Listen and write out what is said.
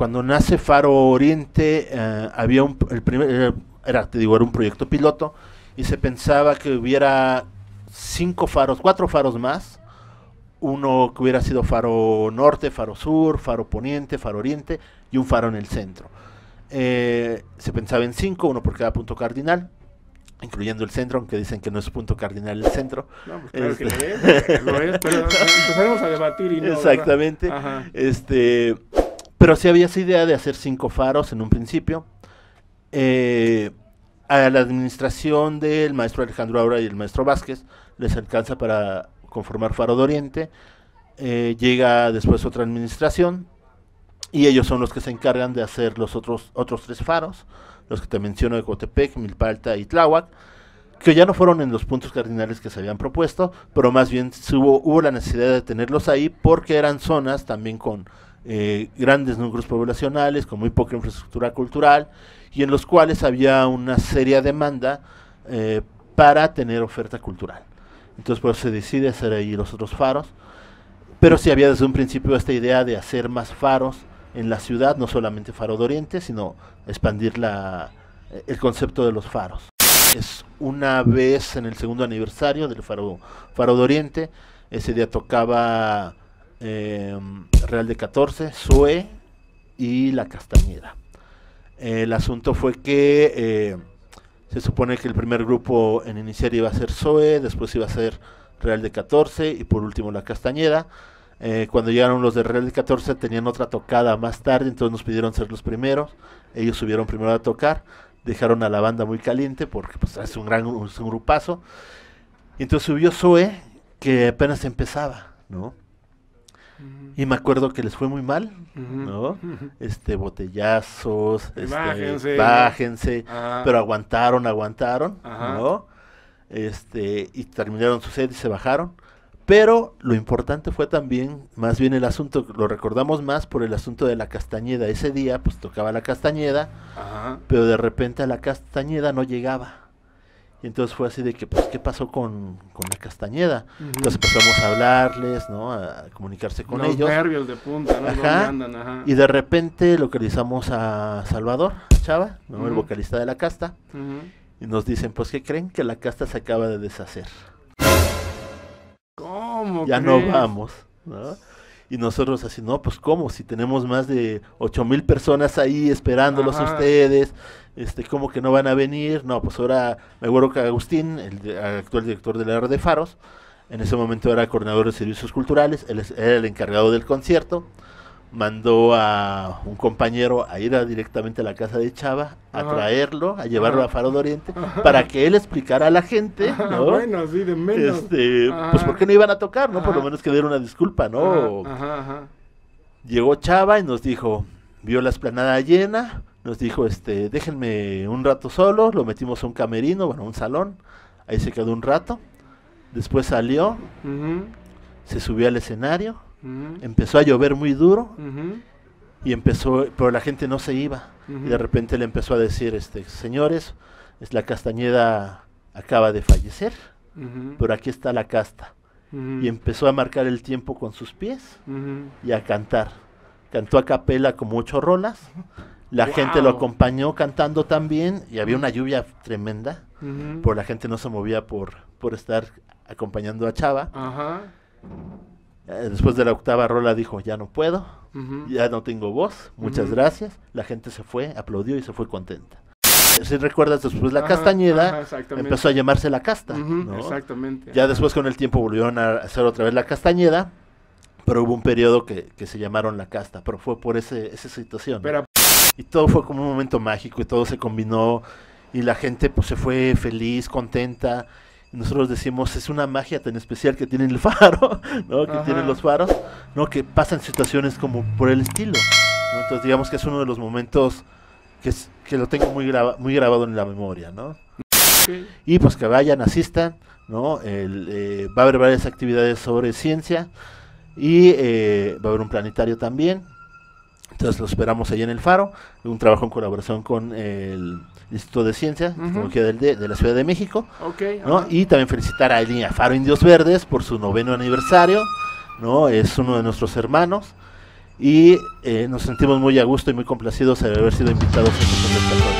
cuando nace Faro Oriente, eh, había un, el primer, era, te digo, era un proyecto piloto y se pensaba que hubiera cinco faros, cuatro faros más, uno que hubiera sido faro norte, faro sur, faro poniente, faro oriente y un faro en el centro. Eh, se pensaba en cinco, uno por cada punto cardinal, incluyendo el centro, aunque dicen que no es punto cardinal el centro. No, pues claro que lo es, lo es, pero empezaremos a debatir y no, Exactamente. Este, pero sí había esa idea de hacer cinco faros en un principio. Eh, a la administración del maestro Alejandro Aura y el maestro Vázquez les alcanza para conformar Faro de Oriente. Eh, llega después otra administración y ellos son los que se encargan de hacer los otros, otros tres faros, los que te menciono de Cotepec, Milpalta y Tláhuac, que ya no fueron en los puntos cardinales que se habían propuesto, pero más bien hubo, hubo la necesidad de tenerlos ahí porque eran zonas también con eh, grandes núcleos poblacionales, con muy poca infraestructura cultural, y en los cuales había una seria demanda eh, para tener oferta cultural. Entonces por eso se decide hacer ahí los otros faros, pero sí había desde un principio esta idea de hacer más faros en la ciudad, no solamente Faro de Oriente, sino expandir la, el concepto de los faros. Es una vez en el segundo aniversario del Faro, Faro de Oriente, ese día tocaba eh, Real de 14, Sue y La Castañeda. El asunto fue que eh, se supone que el primer grupo en iniciar iba a ser Zoe, después iba a ser Real de 14 y por último La Castañeda. Eh, cuando llegaron los de Real de 14 tenían otra tocada más tarde, entonces nos pidieron ser los primeros. Ellos subieron primero a tocar, dejaron a la banda muy caliente porque pues, es un gran un grupazo. Entonces subió Zoe, que apenas empezaba, ¿no? Y me acuerdo que les fue muy mal, ¿no? Este, botellazos, este, bájense, pero aguantaron, aguantaron, ¿no? Este, y terminaron su set y se bajaron. Pero lo importante fue también, más bien el asunto, lo recordamos más por el asunto de la Castañeda. Ese día, pues tocaba la Castañeda, pero de repente a la Castañeda no llegaba. Y entonces fue así de que, pues, ¿qué pasó con, la Castañeda? Entonces empezamos a hablarles, ¿no? A comunicarse con ellos. nervios de punta, ¿no? Ajá. Y de repente localizamos a Salvador Chava, ¿no? El vocalista de la casta. Y nos dicen, pues, ¿qué creen? Que la casta se acaba de deshacer. ¿Cómo? Ya no vamos, ¿no? Y nosotros así, no, pues cómo, si tenemos más de ocho mil personas ahí esperándolos a ustedes, este, ¿cómo que no van a venir? No, pues ahora me acuerdo que Agustín, el, actual director de la red de Faros, en ese momento era coordinador de servicios culturales, él era el encargado del concierto, mandó a un compañero a ir directamente a la casa de Chava, a traerlo, a llevarlo a Faro de Oriente, para que él explicara a la gente, ¿no? bueno, sí, de menos. Este, pues por qué no iban a tocar, ¿no? Por lo menos que diera una disculpa, ¿no? Llegó Chava y nos dijo, vio la esplanada llena, nos dijo, este, déjenme un rato solo, lo metimos a un camerino, bueno, un salón, ahí se quedó un rato, después salió, se subió al escenario, empezó a llover muy duro y empezó, pero la gente no se iba. Y de repente le empezó a decir, este, señores, es la Castañeda acaba de fallecer, pero aquí está la casta. Y empezó a marcar el tiempo con sus pies y a cantar. Cantó a capela como ocho rolas. La gente lo acompañó cantando también y había una lluvia tremenda, pero la gente no se movía por, por estar acompañando a Chava. Eh, después de la octava rola dijo, ya no puedo, ya no tengo voz, muchas gracias. La gente se fue, aplaudió y se fue contenta. Si recuerdas, después la Castañeda empezó a llamarse la Casta. Exactamente. Ya después con el tiempo volvieron a hacer otra vez la Castañeda, pero hubo un periodo que, que se llamaron la Casta, pero fue por ese, esa situación. Pero y todo fue como un momento mágico y todo se combinó y la gente pues se fue feliz, contenta. Nosotros decimos, es una magia tan especial que tiene el faro, ¿no? Que tienen los faros, ¿no? Que pasan situaciones como por el estilo, Entonces digamos que es uno de los momentos que, que lo tengo muy, muy grabado en la memoria, ¿no? Y pues que vayan, asistan, ¿no? El, eh, va a haber varias actividades sobre ciencia y eh, va a haber un planetario también. Entonces lo esperamos ahí en el Faro, un trabajo en colaboración con el Instituto de Ciencia, de la Ciudad de México. Y también felicitar a Elia Faro Indios Verdes por su noveno aniversario, ¿no? Es uno de nuestros hermanos. y eh, nos sentimos muy a gusto y muy complacidos de haber sido invitados a este conversatorio.